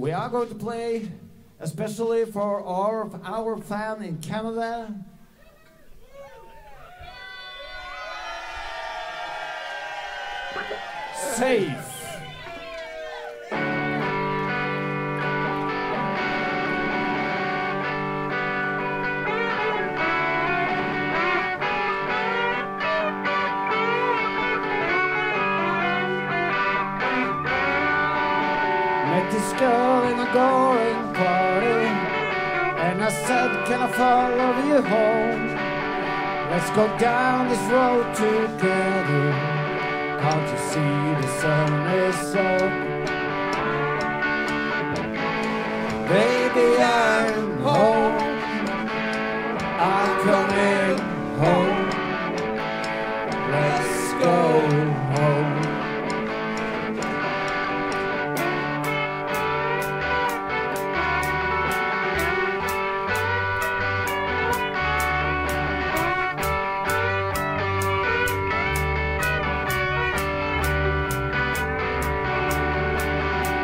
we are going to play especially for our, our fan in Canada. Safe. This girl in a going party And I said, can I follow you home? Let's go down this road together Can't you see the sun is up? Baby, I'm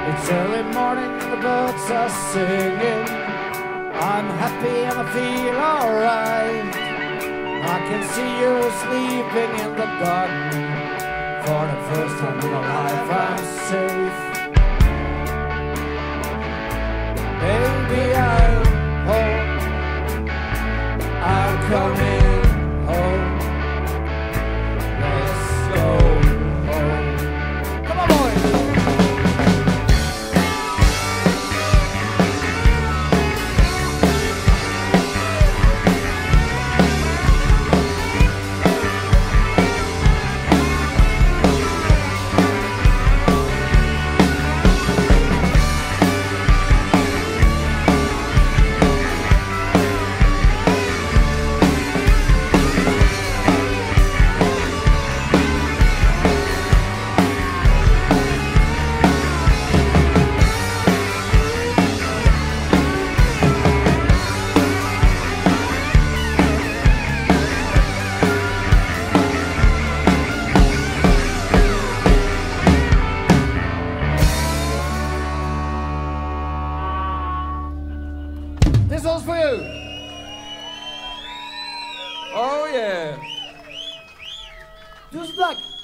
It's early morning, the birds are singing. I'm happy and I feel alright. I can see you sleeping in the garden. For the first time in a life, This one's for you. Oh yeah! Just takk.